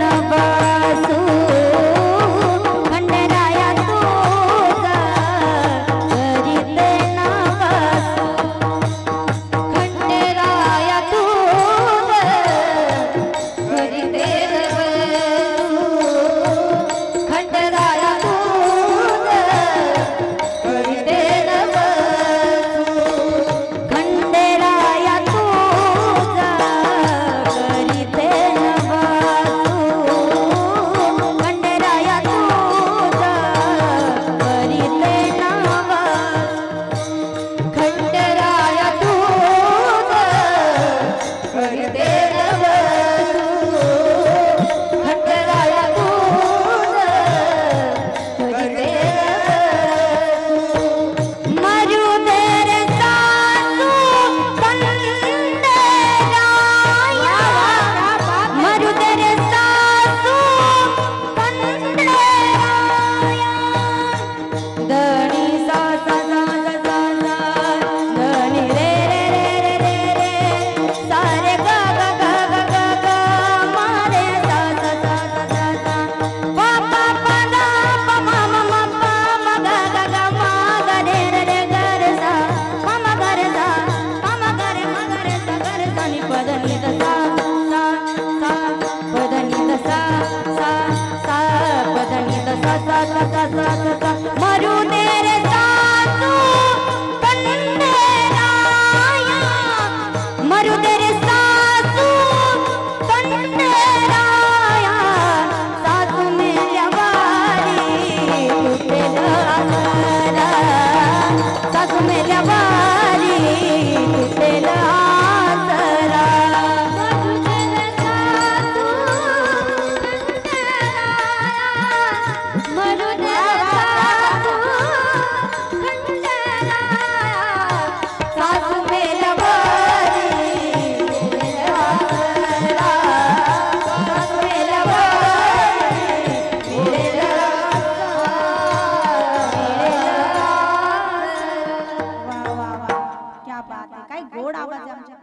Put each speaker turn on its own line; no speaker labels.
না বা Era
गोड आवाज़ आहे आमच्या